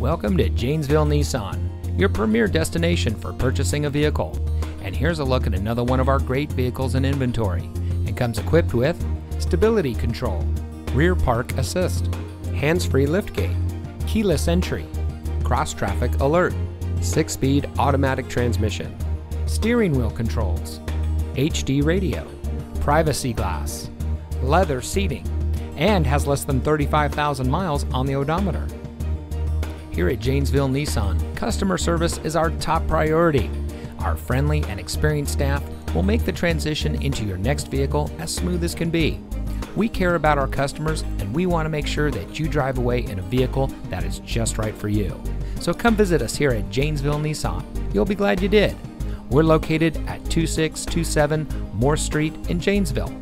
Welcome to Janesville Nissan, your premier destination for purchasing a vehicle. And here's a look at another one of our great vehicles in inventory. It comes equipped with stability control, rear park assist, hands-free liftgate, keyless entry, cross traffic alert, 6-speed automatic transmission, steering wheel controls, HD radio, privacy glass, leather seating, and has less than 35,000 miles on the odometer. Here at Janesville Nissan, customer service is our top priority. Our friendly and experienced staff will make the transition into your next vehicle as smooth as can be. We care about our customers and we want to make sure that you drive away in a vehicle that is just right for you. So come visit us here at Janesville Nissan. You'll be glad you did. We're located at 2627 Morse Street in Janesville.